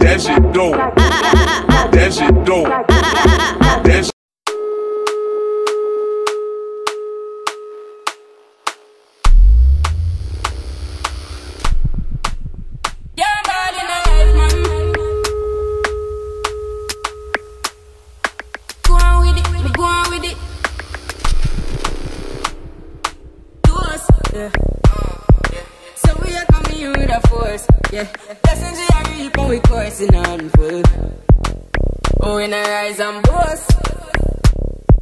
That shit dope. That shit dope. That shit Yeah. So we are coming with a force, yeah. Blessings we are and we coursing on full. Oh, we not rise and boast.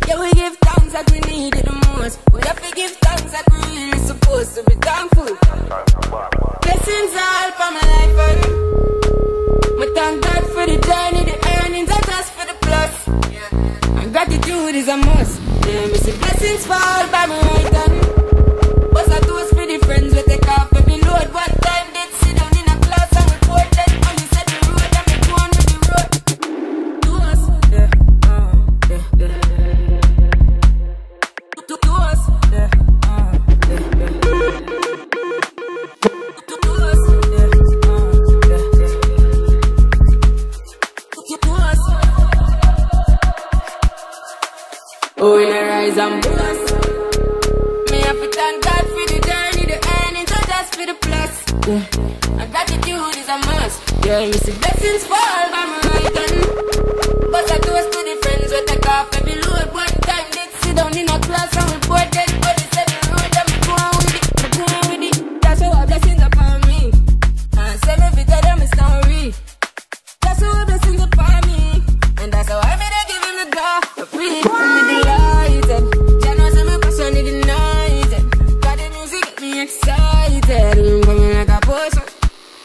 Yeah, we give thanks like we need it the most. We have to give thanks like we really supposed to be thankful. Blessings all for my life and we thank God for the journey, the earnings are just for the plus. And gratitude is a must. Yeah, me see blessings fall by my right hand. Oh, in a rise and boast. Me have to thank God for the journey, the earnings are just for the plus. Yeah. And gratitude is a must. Yeah, me see blessings fall by my right hand. But I toast to the friends we take off every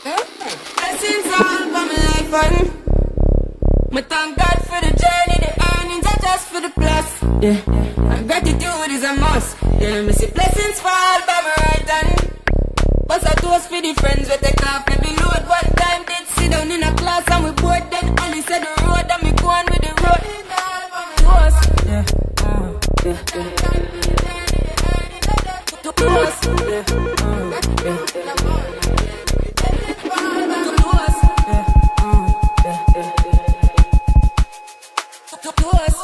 Blessings all for my life and me thank God for the journey, the earnings are just for the plus. Yeah, and gratitude is a must. Yeah, me see blessings fall by my right hand. But I toast for the friends we take off every load. tatuagem.